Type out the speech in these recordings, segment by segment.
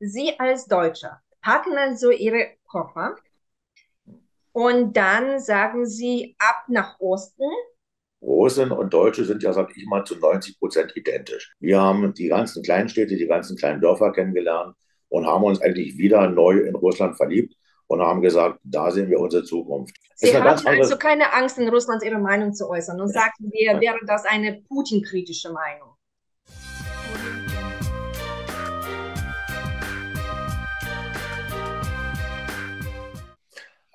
Sie als Deutscher packen also Ihre Koffer und dann sagen Sie ab nach Osten. Russen und Deutsche sind ja, sag ich mal, zu 90 Prozent identisch. Wir haben die ganzen kleinen Städte, die ganzen kleinen Dörfer kennengelernt und haben uns eigentlich wieder neu in Russland verliebt und haben gesagt, da sehen wir unsere Zukunft. Sie hatten also keine Angst, in Russland Ihre Meinung zu äußern und sagten wir, wäre das eine Putin-kritische Meinung?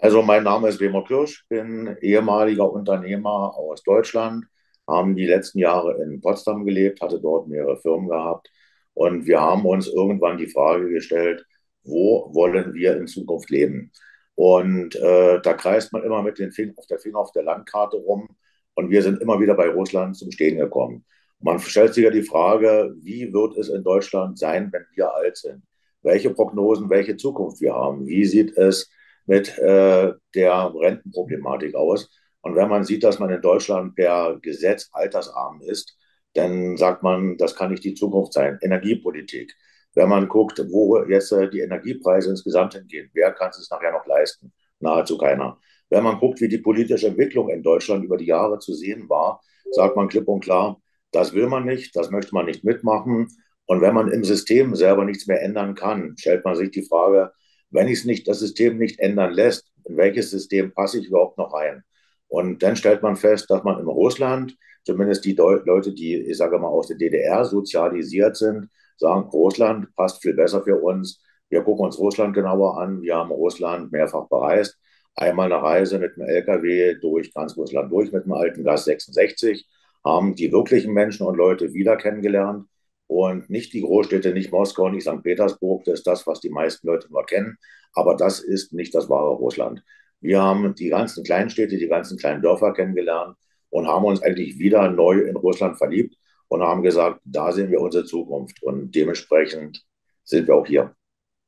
Also mein Name ist Wemer Kirsch, bin ehemaliger Unternehmer aus Deutschland, haben die letzten Jahre in Potsdam gelebt, hatte dort mehrere Firmen gehabt und wir haben uns irgendwann die Frage gestellt, wo wollen wir in Zukunft leben? Und äh, da kreist man immer mit den Fingern auf der Finger auf der Landkarte rum und wir sind immer wieder bei Russland zum Stehen gekommen. Man stellt sich ja die Frage, wie wird es in Deutschland sein, wenn wir alt sind? Welche Prognosen, welche Zukunft wir haben? Wie sieht es mit äh, der Rentenproblematik aus. Und wenn man sieht, dass man in Deutschland per Gesetz altersarm ist, dann sagt man, das kann nicht die Zukunft sein. Energiepolitik. Wenn man guckt, wo jetzt äh, die Energiepreise insgesamt hingehen, wer kann es nachher noch leisten? Nahezu keiner. Wenn man guckt, wie die politische Entwicklung in Deutschland über die Jahre zu sehen war, sagt man klipp und klar, das will man nicht, das möchte man nicht mitmachen. Und wenn man im System selber nichts mehr ändern kann, stellt man sich die Frage, wenn ich es nicht, das System nicht ändern lässt, in welches System passe ich überhaupt noch rein? Und dann stellt man fest, dass man in Russland, zumindest die Deu Leute, die, ich sage mal, aus der DDR sozialisiert sind, sagen, Russland passt viel besser für uns. Wir gucken uns Russland genauer an. Wir haben Russland mehrfach bereist. Einmal eine Reise mit einem LKW durch ganz Russland durch mit einem alten Gas 66, haben die wirklichen Menschen und Leute wieder kennengelernt und nicht die Großstädte, nicht Moskau, nicht St. Petersburg, das ist das, was die meisten Leute nur kennen. Aber das ist nicht das wahre Russland. Wir haben die ganzen kleinen Städte, die ganzen kleinen Dörfer kennengelernt und haben uns eigentlich wieder neu in Russland verliebt und haben gesagt, da sehen wir unsere Zukunft. Und dementsprechend sind wir auch hier.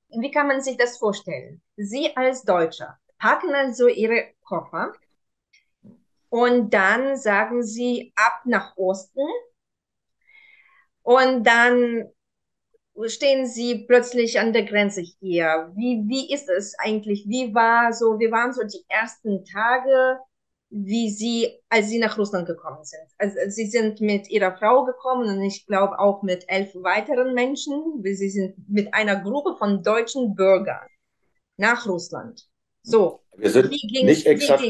Wie kann man sich das vorstellen? Sie als Deutscher packen also Ihre Koffer und dann sagen Sie ab nach Osten und dann stehen sie plötzlich an der Grenze hier. Wie, wie ist es eigentlich? Wie war so, wie waren so die ersten Tage, wie sie, als sie nach Russland gekommen sind? Also, sie sind mit ihrer Frau gekommen und ich glaube auch mit elf weiteren Menschen. Sie sind mit einer Gruppe von deutschen Bürgern nach Russland. So. Wir sind nicht exakt,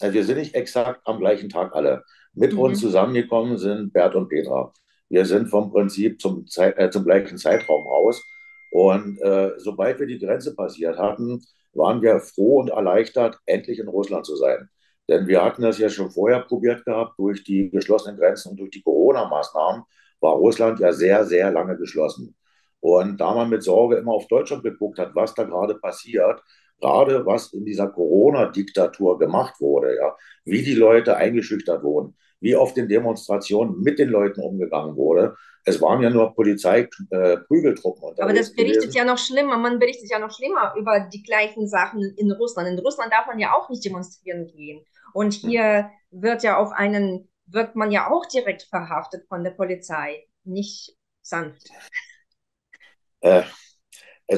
wir sind nicht exakt am gleichen Tag alle. Mit mhm. uns zusammengekommen sind Bert und Petra. Wir sind vom Prinzip zum, Zeit, äh, zum gleichen Zeitraum raus. Und äh, sobald wir die Grenze passiert hatten, waren wir froh und erleichtert, endlich in Russland zu sein. Denn wir hatten das ja schon vorher probiert gehabt, durch die geschlossenen Grenzen und durch die Corona-Maßnahmen war Russland ja sehr, sehr lange geschlossen. Und da man mit Sorge immer auf Deutschland geguckt hat, was da gerade passiert, gerade was in dieser Corona-Diktatur gemacht wurde, ja, wie die Leute eingeschüchtert wurden, wie auf den Demonstrationen mit den Leuten umgegangen wurde. Es waren ja nur Polizeiprügeltruppen. Äh, Aber das berichtet gewesen. ja noch schlimmer. Man berichtet ja noch schlimmer über die gleichen Sachen in Russland. In Russland darf man ja auch nicht demonstrieren gehen. Und hier wird ja auf einen, wird man ja auch direkt verhaftet von der Polizei. Nicht sanft. Äh,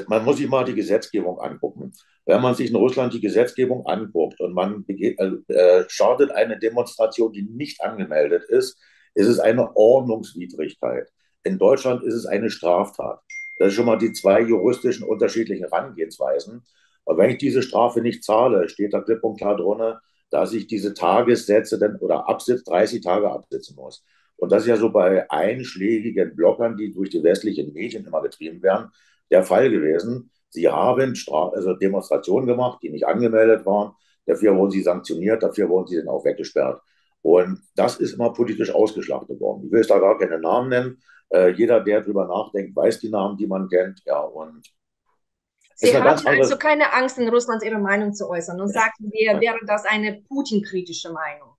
man muss sich mal die Gesetzgebung angucken wenn man sich in Russland die Gesetzgebung anguckt und man begeht, äh, startet eine Demonstration, die nicht angemeldet ist, ist es eine Ordnungswidrigkeit. In Deutschland ist es eine Straftat. Das sind schon mal die zwei juristischen unterschiedlichen Herangehensweisen. Und wenn ich diese Strafe nicht zahle, steht da klipp und klar drunter, dass ich diese Tagessätze dann oder Absitz 30 Tage absitzen muss. Und das ist ja so bei einschlägigen Blockern, die durch die westlichen Medien immer getrieben werden, der Fall gewesen. Sie haben Stra also Demonstrationen gemacht, die nicht angemeldet waren. Dafür wurden sie sanktioniert, dafür wurden sie dann auch weggesperrt. Und das ist immer politisch ausgeschlachtet worden. Ich will jetzt da gar keine Namen nennen. Äh, jeder, der drüber nachdenkt, weiß die Namen, die man kennt. Ja, und Sie hatten also keine Angst, in Russland Ihre Meinung zu äußern und sagten wir, wäre das eine Putin-kritische Meinung?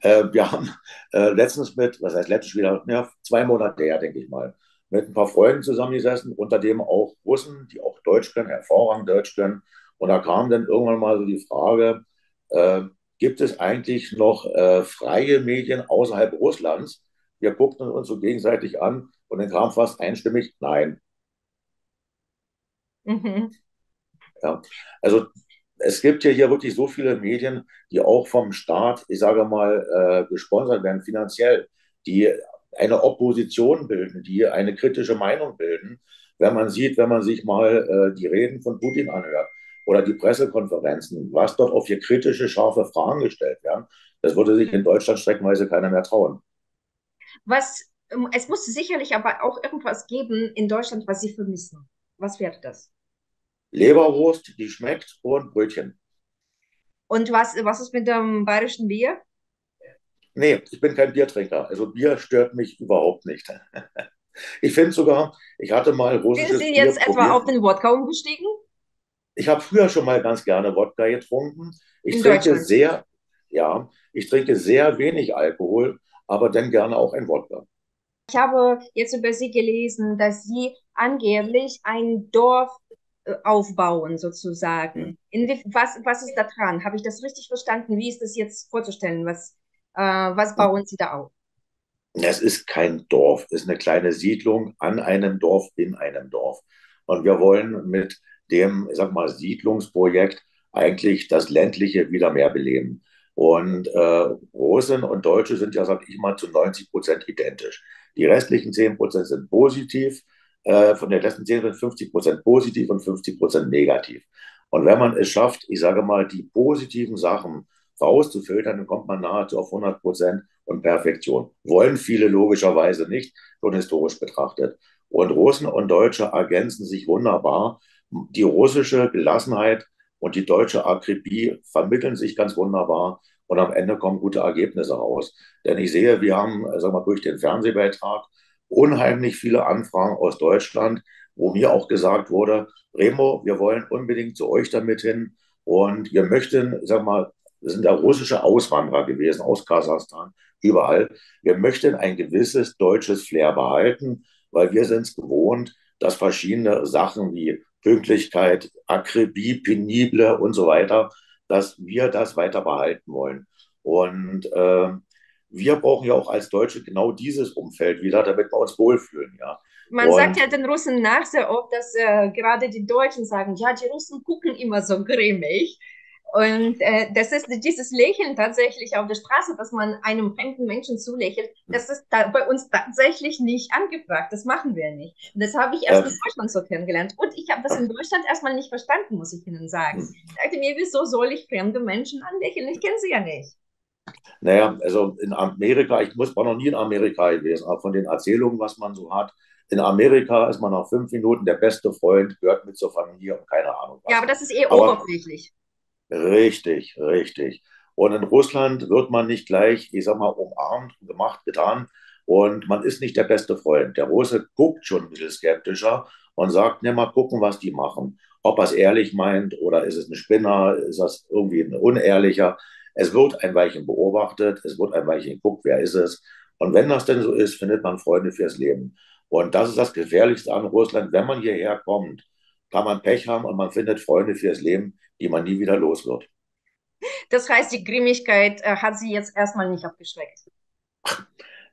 Äh, wir haben äh, letztens mit, was heißt letztens wieder, ja, zwei Monate her, denke ich mal, mit ein paar Freunden zusammengesessen, unter dem auch Russen, die auch Deutsch können, hervorragend Deutsch können. Und da kam dann irgendwann mal so die Frage, äh, gibt es eigentlich noch äh, freie Medien außerhalb Russlands? Wir guckten uns so gegenseitig an und dann kam fast einstimmig, nein. Mhm. Ja, also es gibt ja hier wirklich so viele Medien, die auch vom Staat, ich sage mal, äh, gesponsert werden, finanziell, die eine Opposition bilden, die eine kritische Meinung bilden. Wenn man sieht, wenn man sich mal äh, die Reden von Putin anhört oder die Pressekonferenzen, was dort auf hier kritische, scharfe Fragen gestellt werden, das würde sich in Deutschland streckenweise keiner mehr trauen. Was, ähm, es muss sicherlich aber auch irgendwas geben in Deutschland, was Sie vermissen. Was wäre das? Leberwurst, die schmeckt und Brötchen. Und was, was ist mit dem bayerischen Bier? Nee, ich bin kein Biertrinker. Also Bier stört mich überhaupt nicht. Ich finde sogar, ich hatte mal russisches Sind Sie jetzt Bier etwa probiert. auf den Wodka umgestiegen? Ich habe früher schon mal ganz gerne Wodka getrunken. Ich In trinke sehr, ja, ich trinke sehr wenig Alkohol, aber dann gerne auch ein Wodka. Ich habe jetzt über Sie gelesen, dass Sie angeblich ein Dorf äh, aufbauen, sozusagen. Hm. was, was ist da dran? Habe ich das richtig verstanden? Wie ist das jetzt vorzustellen? Was, äh, was bauen Sie da auf? Es ist kein Dorf, es ist eine kleine Siedlung an einem Dorf in einem Dorf. Und wir wollen mit dem, ich sag mal, Siedlungsprojekt eigentlich das ländliche wieder mehr beleben. Und äh, Russen und Deutsche sind ja, sag ich mal, zu 90 Prozent identisch. Die restlichen 10 Prozent sind positiv. Äh, von den letzten 10 sind 50 Prozent positiv und 50 Prozent negativ. Und wenn man es schafft, ich sage mal, die positiven Sachen rauszufiltern, dann kommt man nahezu auf 100 Prozent und Perfektion. Wollen viele logischerweise nicht, schon historisch betrachtet. Und Russen und Deutsche ergänzen sich wunderbar. Die russische Gelassenheit und die deutsche Akribie vermitteln sich ganz wunderbar und am Ende kommen gute Ergebnisse raus. Denn ich sehe, wir haben, sag mal, durch den Fernsehbeitrag unheimlich viele Anfragen aus Deutschland, wo mir auch gesagt wurde, Remo, wir wollen unbedingt zu euch damit hin und wir möchten, sag mal, das sind ja russische Auswanderer gewesen aus Kasachstan, überall. Wir möchten ein gewisses deutsches Flair behalten, weil wir sind es gewohnt, dass verschiedene Sachen wie Pünktlichkeit, Akribie, Penible und so weiter, dass wir das weiter behalten wollen. Und äh, wir brauchen ja auch als Deutsche genau dieses Umfeld wieder, damit wir uns wohlfühlen, ja. Man und, sagt ja den Russen nach sehr oft, dass äh, gerade die Deutschen sagen, ja, die Russen gucken immer so grimmig. Und äh, das ist dieses Lächeln tatsächlich auf der Straße, dass man einem fremden Menschen zulächelt, das ist da bei uns tatsächlich nicht angebracht. Das machen wir nicht. Und das habe ich erst ja. in Deutschland so kennengelernt. Und ich habe das in Deutschland erstmal nicht verstanden, muss ich Ihnen sagen. Hm. Ich dachte mir, wieso soll ich fremde Menschen anlächeln? Ich kenne sie ja nicht. Naja, also in Amerika, ich muss, war noch nie in Amerika gewesen, aber von den Erzählungen, was man so hat, in Amerika ist man nach fünf Minuten der beste Freund, gehört mit zur Familie und keine Ahnung. Was. Ja, aber das ist eh aber, oberflächlich. Richtig, richtig. Und in Russland wird man nicht gleich, ich sag mal, umarmt, gemacht, getan. Und man ist nicht der beste Freund. Der Russe guckt schon ein bisschen skeptischer und sagt, ne, mal gucken, was die machen. Ob er es ehrlich meint oder ist es ein Spinner, ist das irgendwie ein unehrlicher. Es wird ein Weilchen beobachtet, es wird ein Weilchen geguckt, wer ist es. Und wenn das denn so ist, findet man Freunde fürs Leben. Und das ist das Gefährlichste an Russland. Wenn man hierher kommt, kann man Pech haben und man findet Freunde fürs Leben, die man nie wieder los wird. Das heißt, die Grimmigkeit äh, hat sie jetzt erstmal nicht abgeschreckt.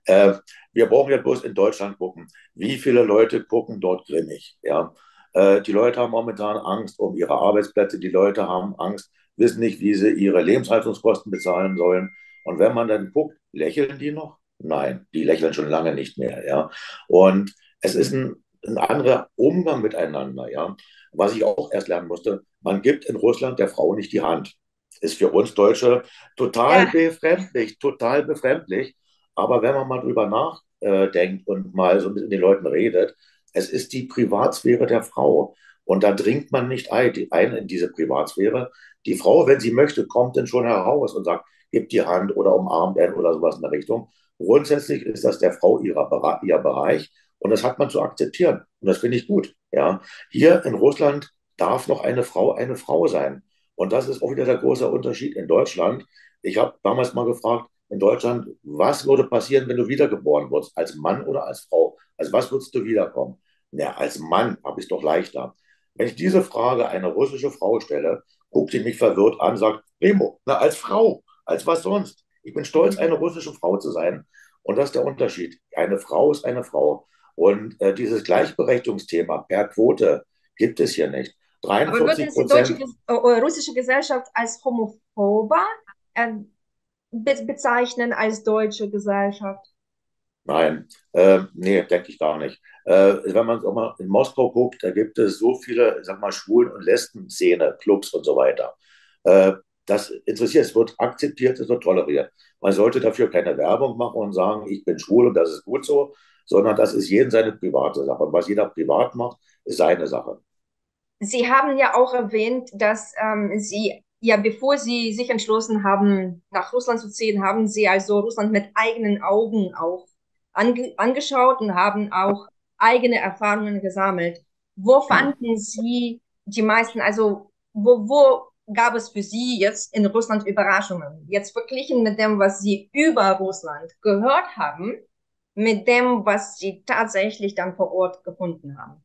Äh, wir brauchen ja bloß in Deutschland gucken, wie viele Leute gucken dort grimmig. Ja? Äh, die Leute haben momentan Angst um ihre Arbeitsplätze, die Leute haben Angst, wissen nicht, wie sie ihre Lebenshaltungskosten bezahlen sollen. Und wenn man dann guckt, lächeln die noch? Nein, die lächeln schon lange nicht mehr. Ja? Und es ist ein ein anderer Umgang miteinander. Ja? Was ich auch erst lernen musste, man gibt in Russland der Frau nicht die Hand. Ist für uns Deutsche total ja. befremdlich, total befremdlich. Aber wenn man mal drüber nachdenkt und mal so mit den Leuten redet, es ist die Privatsphäre der Frau. Und da dringt man nicht ein in diese Privatsphäre. Die Frau, wenn sie möchte, kommt dann schon heraus und sagt, gib die Hand oder umarmt einen oder sowas in der Richtung. Grundsätzlich ist das der Frau ihrer, ihr Bereich und das hat man zu akzeptieren. Und das finde ich gut. Ja. Hier in Russland darf noch eine Frau eine Frau sein. Und das ist auch wieder der große Unterschied in Deutschland. Ich habe damals mal gefragt, in Deutschland, was würde passieren, wenn du wiedergeboren wirst? Als Mann oder als Frau? Also was würdest du wiederkommen? Na, als Mann habe ich es doch leichter. Wenn ich diese Frage einer russische Frau stelle, guckt sie mich verwirrt an, sagt, Remo, na, als Frau, als was sonst? Ich bin stolz, eine russische Frau zu sein. Und das ist der Unterschied. Eine Frau ist eine Frau. Und äh, dieses Gleichberechtigungsthema per Quote gibt es hier nicht. 43 Aber würden Sie deutsche, äh, russische Gesellschaft als homophober äh, be bezeichnen als deutsche Gesellschaft? Nein, äh, nee, denke ich gar nicht. Äh, wenn man auch mal in Moskau guckt, da gibt es so viele, sag mal, Schwulen- und Lesben-Szene, Clubs und so weiter. Äh, das interessiert, es wird akzeptiert, es wird toleriert. Man sollte dafür keine Werbung machen und sagen, ich bin schwul und das ist gut so, sondern das ist jeden seine private Sache. Und was jeder privat macht, ist seine Sache. Sie haben ja auch erwähnt, dass ähm, Sie, ja, bevor Sie sich entschlossen haben, nach Russland zu ziehen, haben Sie also Russland mit eigenen Augen auch ange angeschaut und haben auch eigene Erfahrungen gesammelt. Wo fanden Sie die meisten, also wo, wo gab es für Sie jetzt in Russland Überraschungen? Jetzt verglichen mit dem, was Sie über Russland gehört haben, mit dem, was Sie tatsächlich dann vor Ort gefunden haben.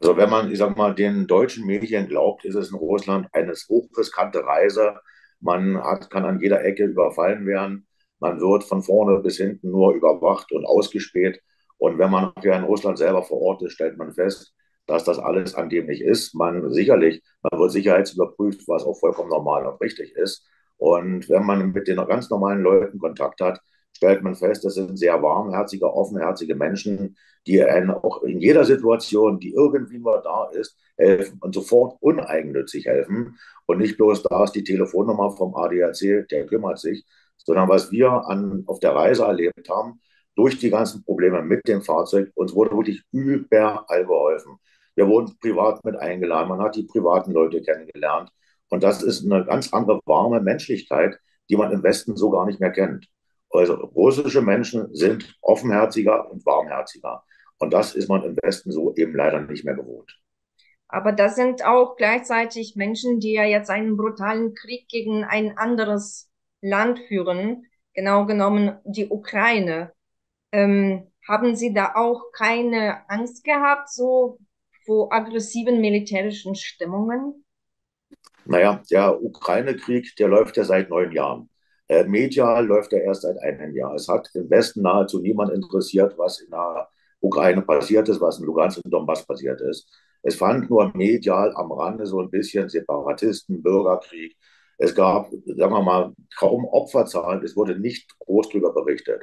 Also wenn man, ich sag mal, den deutschen Medien glaubt, ist es in Russland eine hochriskante Reise. Man hat, kann an jeder Ecke überfallen werden. Man wird von vorne bis hinten nur überwacht und ausgespäht. Und wenn man hier in Russland selber vor Ort ist, stellt man fest, dass das alles angeblich ist. Man sicherlich, man wird sicherheitsüberprüft, was auch vollkommen normal und richtig ist. Und wenn man mit den ganz normalen Leuten Kontakt hat, stellt man fest, das sind sehr warmherzige, offenherzige Menschen, die einen auch in jeder Situation, die irgendwie nur da ist, helfen und sofort uneigennützig helfen. Und nicht bloß da ist die Telefonnummer vom ADAC, der kümmert sich, sondern was wir an, auf der Reise erlebt haben, durch die ganzen Probleme mit dem Fahrzeug, uns wurde wirklich überall geholfen. Wir wurden privat mit eingeladen, man hat die privaten Leute kennengelernt. Und das ist eine ganz andere warme Menschlichkeit, die man im Westen so gar nicht mehr kennt. Also russische Menschen sind offenherziger und warmherziger. Und das ist man im Westen so eben leider nicht mehr gewohnt. Aber das sind auch gleichzeitig Menschen, die ja jetzt einen brutalen Krieg gegen ein anderes Land führen, genau genommen die Ukraine. Ähm, haben Sie da auch keine Angst gehabt, so vor aggressiven militärischen Stimmungen? Naja, der Ukraine-Krieg, der läuft ja seit neun Jahren. Äh, medial läuft er erst seit einem Jahr. Es hat im Westen nahezu niemand interessiert, was in der Ukraine passiert ist, was in Lugansk und Donbass passiert ist. Es fand nur medial am Rande so ein bisschen Separatisten, Bürgerkrieg. Es gab, sagen wir mal, kaum Opferzahlen. Es wurde nicht groß darüber berichtet.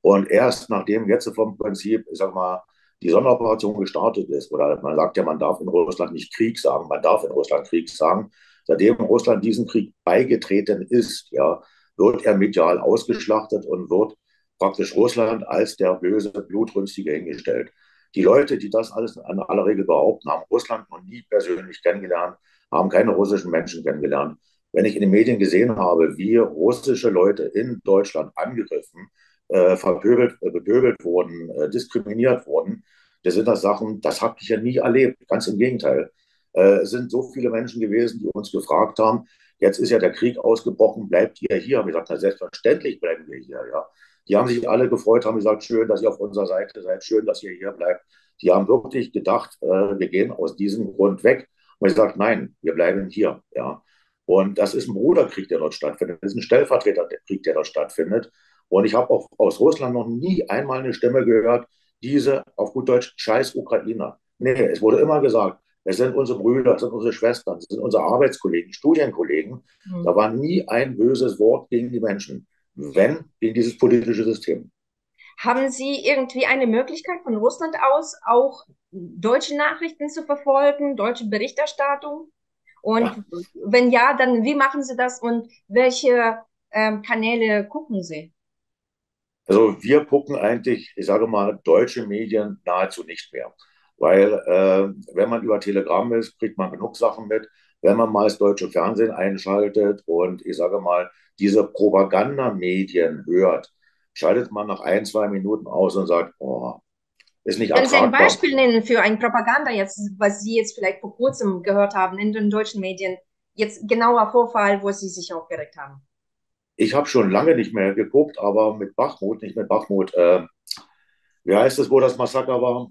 Und erst nachdem jetzt vom Prinzip, ich sag mal, die Sonderoperation gestartet ist, oder man sagt ja, man darf in Russland nicht Krieg sagen, man darf in Russland Krieg sagen, seitdem Russland diesen Krieg beigetreten ist, ja, wird er medial ausgeschlachtet und wird praktisch Russland als der böse Blutrünstige hingestellt. Die Leute, die das alles in aller Regel behaupten, haben Russland noch nie persönlich kennengelernt, haben keine russischen Menschen kennengelernt. Wenn ich in den Medien gesehen habe, wie russische Leute in Deutschland angegriffen, äh, verpöbelt, äh, bepöbelt wurden, äh, diskriminiert wurden, das sind das Sachen, das habe ich ja nie erlebt. Ganz im Gegenteil. Äh, es sind so viele Menschen gewesen, die uns gefragt haben, Jetzt ist ja der Krieg ausgebrochen, bleibt ihr hier? Haben gesagt, na, selbstverständlich bleiben wir hier, ja. Die haben sich alle gefreut, haben gesagt, schön, dass ihr auf unserer Seite seid, schön, dass ihr hier bleibt. Die haben wirklich gedacht, äh, wir gehen aus diesem Grund weg. Und ich gesagt, nein, wir bleiben hier, ja. Und das ist ein Bruderkrieg, der dort stattfindet. Das ist ein Stellvertreterkrieg, der dort stattfindet. Und ich habe auch aus Russland noch nie einmal eine Stimme gehört, diese, auf gut Deutsch, scheiß Ukrainer. Nee, es wurde immer gesagt, es sind unsere Brüder, es sind unsere Schwestern, es sind unsere Arbeitskollegen, Studienkollegen. Mhm. Da war nie ein böses Wort gegen die Menschen, wenn gegen dieses politische System. Haben Sie irgendwie eine Möglichkeit von Russland aus auch deutsche Nachrichten zu verfolgen, deutsche Berichterstattung? Und ja. wenn ja, dann wie machen Sie das und welche ähm, Kanäle gucken Sie? Also wir gucken eigentlich, ich sage mal, deutsche Medien nahezu nicht mehr. Weil äh, wenn man über Telegram ist, kriegt man genug Sachen mit. Wenn man mal das deutsche Fernsehen einschaltet und ich sage mal, diese Propagandamedien hört, schaltet man nach ein, zwei Minuten aus und sagt, oh, ist nicht Können Sie ein Beispiel nennen für ein Propaganda jetzt, was Sie jetzt vielleicht vor kurzem gehört haben in den deutschen Medien? Jetzt genauer Vorfall, wo Sie sich aufgeregt haben. Ich habe schon lange nicht mehr geguckt, aber mit Bachmut, nicht mit Bachmut. Äh, wie heißt es, wo das Massaker war?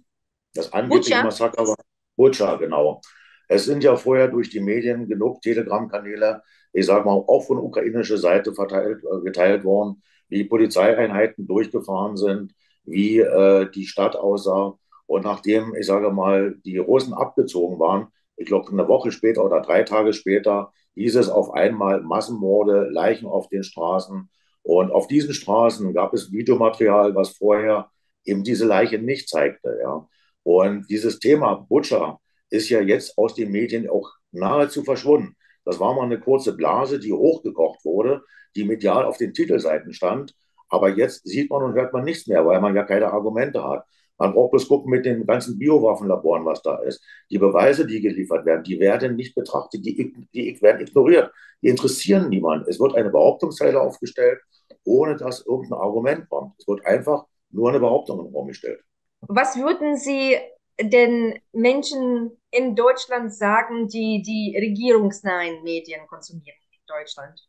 Das angebliche Massaker war Butscha, genau. Es sind ja vorher durch die Medien genug Telegram-Kanäle, ich sage mal, auch von ukrainischer Seite verteilt, äh, geteilt worden, wie Polizeieinheiten durchgefahren sind, wie äh, die Stadt aussah. Und nachdem, ich sage mal, die Russen abgezogen waren, ich glaube, eine Woche später oder drei Tage später hieß es auf einmal Massenmorde, Leichen auf den Straßen. Und auf diesen Straßen gab es Videomaterial, was vorher eben diese Leiche nicht zeigte. Ja. Und dieses Thema Butcher ist ja jetzt aus den Medien auch nahezu verschwunden. Das war mal eine kurze Blase, die hochgekocht wurde, die medial auf den Titelseiten stand. Aber jetzt sieht man und hört man nichts mehr, weil man ja keine Argumente hat. Man braucht bloß gucken mit den ganzen Biowaffenlaboren, was da ist. Die Beweise, die geliefert werden, die werden nicht betrachtet, die, die werden ignoriert. Die interessieren niemanden. Es wird eine Behauptungszeile aufgestellt, ohne dass irgendein Argument kommt. Es wird einfach nur eine Behauptung im Raum gestellt. Was würden Sie den Menschen in Deutschland sagen, die die regierungsnahen Medien konsumieren in Deutschland?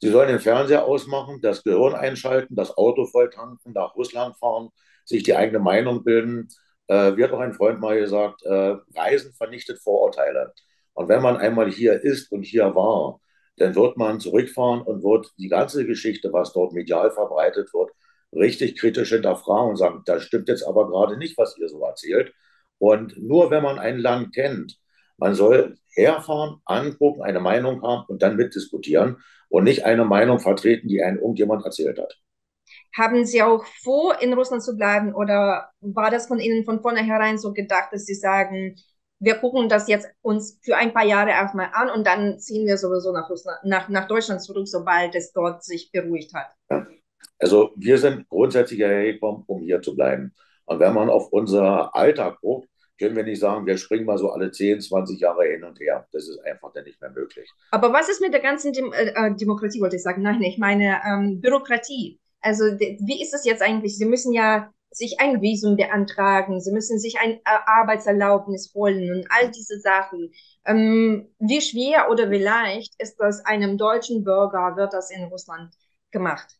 Sie sollen den Fernseher ausmachen, das Gehirn einschalten, das Auto volltanken, nach Russland fahren, sich die eigene Meinung bilden. Äh, wie hat auch ein Freund mal gesagt, äh, Reisen vernichtet Vorurteile. Und wenn man einmal hier ist und hier war, dann wird man zurückfahren und wird die ganze Geschichte, was dort medial verbreitet wird, richtig kritisch hinterfragen und sagen, das stimmt jetzt aber gerade nicht, was ihr so erzählt. Und nur wenn man ein Land kennt, man soll herfahren, angucken, eine Meinung haben und dann mitdiskutieren und nicht eine Meinung vertreten, die einem irgendjemand erzählt hat. Haben Sie auch vor, in Russland zu bleiben oder war das von Ihnen von vornherein so gedacht, dass Sie sagen, wir gucken das jetzt uns für ein paar Jahre erstmal an und dann ziehen wir sowieso nach, Russland, nach, nach Deutschland zurück, sobald es dort sich beruhigt hat? Ja. Also wir sind grundsätzlich hergekommen, um hier zu bleiben. Und wenn man auf unser Alltag guckt, können wir nicht sagen, wir springen mal so alle 10, 20 Jahre hin und her. Das ist einfach dann nicht mehr möglich. Aber was ist mit der ganzen Dem äh, äh Demokratie, wollte ich sagen? Nein, ich meine ähm, Bürokratie. Also wie ist es jetzt eigentlich? Sie müssen ja sich ein Visum beantragen, sie müssen sich ein äh, Arbeitserlaubnis holen und all diese Sachen. Ähm, wie schwer oder wie leicht ist das einem deutschen Bürger, wird das in Russland gemacht?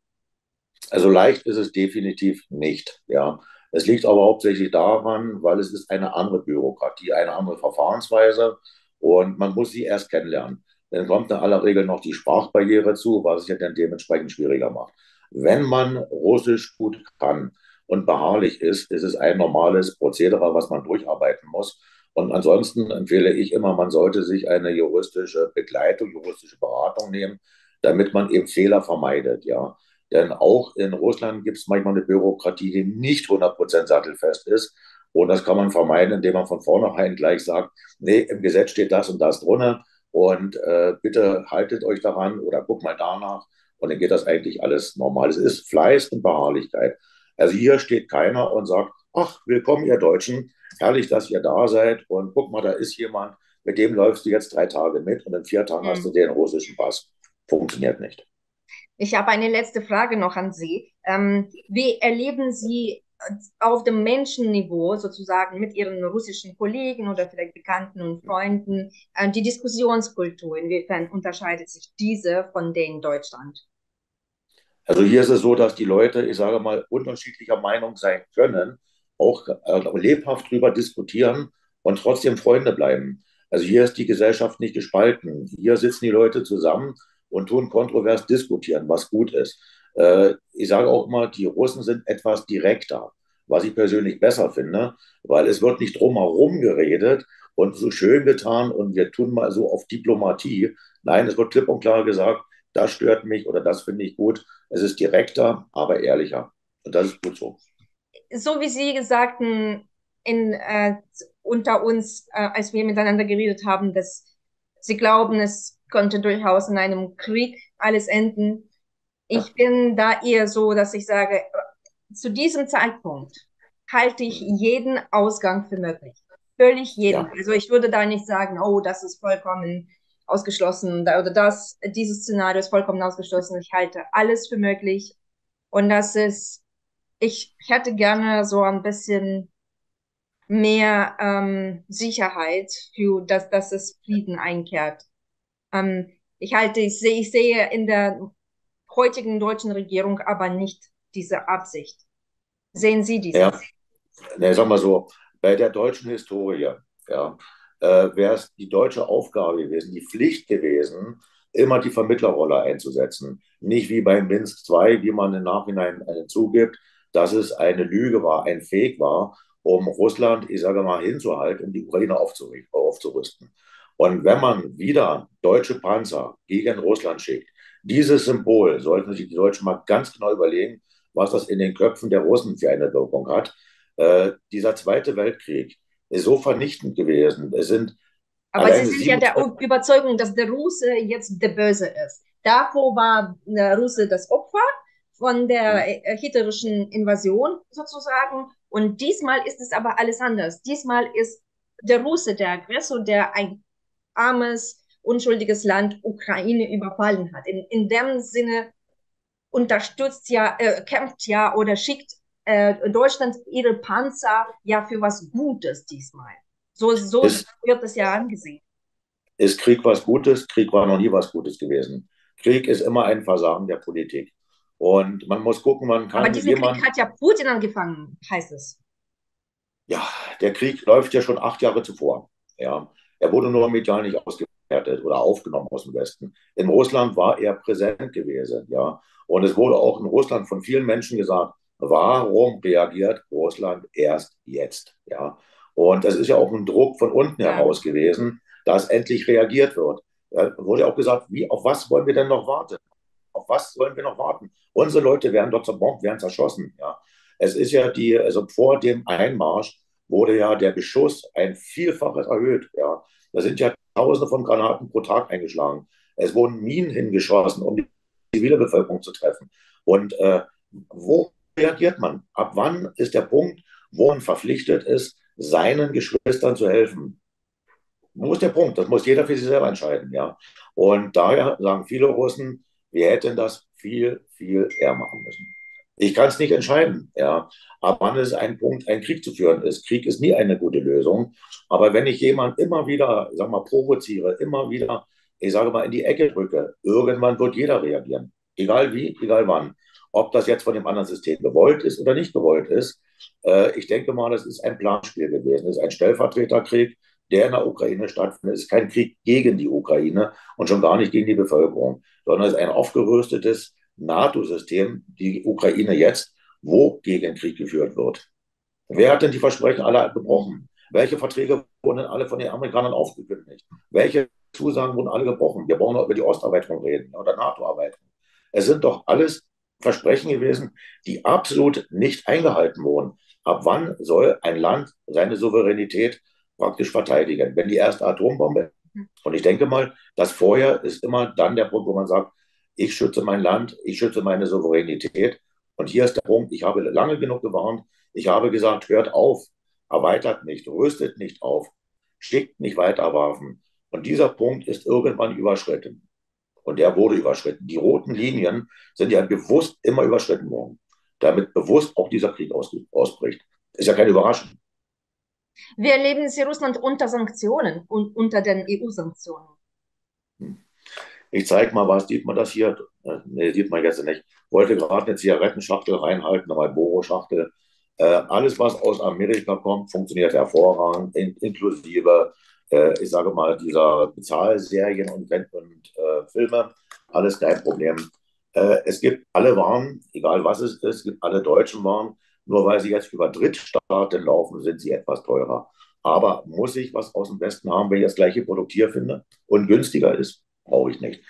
Also leicht ist es definitiv nicht, ja. Es liegt aber hauptsächlich daran, weil es ist eine andere Bürokratie, eine andere Verfahrensweise und man muss sie erst kennenlernen. Dann kommt in aller Regel noch die Sprachbarriere zu, was es ja dann dementsprechend schwieriger macht. Wenn man Russisch gut kann und beharrlich ist, ist es ein normales Prozedere, was man durcharbeiten muss. Und ansonsten empfehle ich immer, man sollte sich eine juristische Begleitung, juristische Beratung nehmen, damit man eben Fehler vermeidet, ja. Denn auch in Russland gibt es manchmal eine Bürokratie, die nicht 100% sattelfest ist. Und das kann man vermeiden, indem man von vornherein gleich sagt, nee, im Gesetz steht das und das drunter und äh, bitte haltet euch daran oder guckt mal danach. Und dann geht das eigentlich alles normal. Es ist Fleiß und Beharrlichkeit. Also hier steht keiner und sagt, ach, willkommen ihr Deutschen, herrlich, dass ihr da seid und guck mal, da ist jemand, mit dem läufst du jetzt drei Tage mit und in vier Tagen mhm. hast du den russischen Pass. Funktioniert nicht. Ich habe eine letzte Frage noch an Sie. Ähm, wie erleben Sie auf dem Menschenniveau sozusagen mit Ihren russischen Kollegen oder vielleicht Bekannten und Freunden äh, die Diskussionskultur? Inwiefern unterscheidet sich diese von der in Deutschland? Also hier ist es so, dass die Leute, ich sage mal, unterschiedlicher Meinung sein können, auch äh, lebhaft darüber diskutieren und trotzdem Freunde bleiben. Also hier ist die Gesellschaft nicht gespalten. Hier sitzen die Leute zusammen und tun kontrovers diskutieren, was gut ist. Äh, ich sage auch immer, die Russen sind etwas direkter, was ich persönlich besser finde, weil es wird nicht drumherum geredet und so schön getan und wir tun mal so auf Diplomatie. Nein, es wird klipp und klar gesagt, das stört mich oder das finde ich gut. Es ist direkter, aber ehrlicher. Und das ist gut so. So wie Sie sagten, in, äh, unter uns, äh, als wir miteinander geredet haben, dass Sie glauben, es könnte durchaus in einem Krieg alles enden. Ich bin da eher so, dass ich sage, zu diesem Zeitpunkt halte ich jeden Ausgang für möglich. Völlig jeden. Ja. Also ich würde da nicht sagen, oh, das ist vollkommen ausgeschlossen oder das, dieses Szenario ist vollkommen ausgeschlossen. Ich halte alles für möglich. Und das ist, ich hätte gerne so ein bisschen mehr ähm, Sicherheit für, dass, dass es Frieden einkehrt. Ähm, ich halte, ich sehe, ich sehe in der heutigen deutschen Regierung aber nicht diese Absicht. Sehen Sie diese? Ja, ne, sag mal so, bei der deutschen Historie, ja, äh, wäre es die deutsche Aufgabe gewesen, die Pflicht gewesen, immer die Vermittlerrolle einzusetzen. Nicht wie bei Minsk II, wie man im Nachhinein zugibt, dass es eine Lüge war, ein Fake war um Russland, ich sage mal, hinzuhalten, um die Ukraine aufzurüsten. Und wenn man wieder deutsche Panzer gegen Russland schickt, dieses Symbol sollten sich die Deutschen mal ganz genau überlegen, was das in den Köpfen der Russen für eine Wirkung hat. Äh, dieser Zweite Weltkrieg ist so vernichtend gewesen. Es sind aber Sie sind ja der Überzeugung, dass der Russe jetzt der Böse ist. Davor war der Russe das Opfer von der äh, hitlerischen Invasion sozusagen. Und diesmal ist es aber alles anders. Diesmal ist der Russe der Aggressor, der ein armes, unschuldiges Land Ukraine überfallen hat. In, in dem Sinne unterstützt ja, äh, kämpft ja oder schickt äh, Deutschland ihre Panzer ja für was Gutes diesmal. So, so ist, wird es ja angesehen. Ist Krieg was Gutes? Krieg war noch nie was Gutes gewesen. Krieg ist immer ein Versagen der Politik. Und man muss gucken, man kann. Aber diesen jemand, Krieg hat ja Putin angefangen, heißt es. Ja, der Krieg läuft ja schon acht Jahre zuvor. Ja, er wurde nur medial nicht ausgewertet oder aufgenommen aus dem Westen. In Russland war er präsent gewesen. Ja, und es wurde auch in Russland von vielen Menschen gesagt, warum reagiert Russland erst jetzt? Ja, und das ist ja auch ein Druck von unten ja. heraus gewesen, dass endlich reagiert wird. Ja, wurde auch gesagt, wie, auf was wollen wir denn noch warten? Auf was wollen wir noch warten? Unsere Leute werden dort zerbombt, werden zerschossen. Ja. Es ist ja die, also vor dem Einmarsch wurde ja der Beschuss ein Vielfaches erhöht. Ja. Da sind ja Tausende von Granaten pro Tag eingeschlagen. Es wurden Minen hingeschossen, um die zivile Bevölkerung zu treffen. Und äh, wo reagiert man? Ab wann ist der Punkt, wo man verpflichtet ist, seinen Geschwistern zu helfen? Wo ist der Punkt? Das muss jeder für sich selber entscheiden. Ja? Und daher sagen viele Russen, wir hätten das viel, viel eher machen müssen. Ich kann es nicht entscheiden, ja. Aber wann es ein Punkt, ein Krieg zu führen ist. Krieg ist nie eine gute Lösung. Aber wenn ich jemanden immer wieder, sag mal, provoziere, immer wieder, ich sage mal, in die Ecke drücke, irgendwann wird jeder reagieren. Egal wie, egal wann. Ob das jetzt von dem anderen System gewollt ist oder nicht gewollt ist. Äh, ich denke mal, das ist ein Planspiel gewesen. Es ist ein Stellvertreterkrieg, der in der Ukraine stattfindet. Es ist kein Krieg gegen die Ukraine und schon gar nicht gegen die Bevölkerung, sondern es ist ein aufgerüstetes NATO-System, die Ukraine jetzt, wo gegen Krieg geführt wird. Wer hat denn die Versprechen alle gebrochen? Welche Verträge wurden alle von den Amerikanern aufgekündigt? Welche Zusagen wurden alle gebrochen? Wir brauchen noch über die Osterweiterung reden oder NATO-Erweiterung. Es sind doch alles Versprechen gewesen, die absolut nicht eingehalten wurden. Ab wann soll ein Land seine Souveränität praktisch verteidigen? Wenn die erste Atombombe. Und ich denke mal, das vorher ist immer dann der Punkt, wo man sagt, ich schütze mein Land, ich schütze meine Souveränität. Und hier ist der Punkt, ich habe lange genug gewarnt, ich habe gesagt, hört auf, erweitert nicht, rüstet nicht auf, schickt nicht weiter Waffen. Und dieser Punkt ist irgendwann überschritten. Und der wurde überschritten. Die roten Linien sind ja bewusst immer überschritten worden, damit bewusst auch dieser Krieg aus, ausbricht. Ist ja keine Überraschung. Wie erleben Sie Russland unter Sanktionen und unter den EU-Sanktionen? Ich zeige mal was, sieht man das hier? Äh, nee, sieht man jetzt nicht. Wollte gerade eine Zigarettenschachtel reinhalten, eine Marlboro-Schachtel. Äh, alles, was aus Amerika kommt, funktioniert hervorragend, in, inklusive, äh, ich sage mal, dieser Bezahlserien und, und äh, Filme. Alles kein Problem. Äh, es gibt alle Waren, egal was es ist, es gibt alle deutschen Waren. Nur weil sie jetzt über Drittstaaten laufen, sind sie etwas teurer. Aber muss ich was aus dem Westen haben, wenn ich das gleiche Produkt hier finde und günstiger ist? Brauche ich nicht.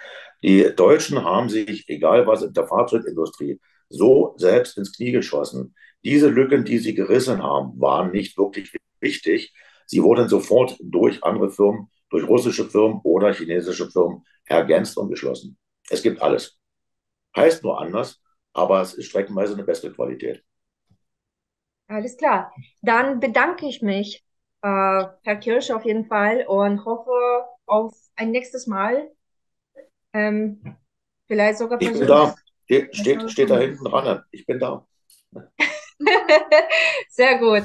Die Deutschen haben sich, egal was in der Fahrzeugindustrie, so selbst ins Knie geschossen. Diese Lücken, die sie gerissen haben, waren nicht wirklich wichtig. Sie wurden sofort durch andere Firmen, durch russische Firmen oder chinesische Firmen ergänzt und geschlossen. Es gibt alles. Heißt nur anders, aber es ist streckenweise eine bessere Qualität. Alles klar. Dann bedanke ich mich, äh, Herr Kirsch, auf jeden Fall und hoffe auf ein nächstes Mal. Ähm, vielleicht sogar Ich bin da. Steht, steht, steht da hinten dran. Ich bin da. Sehr gut.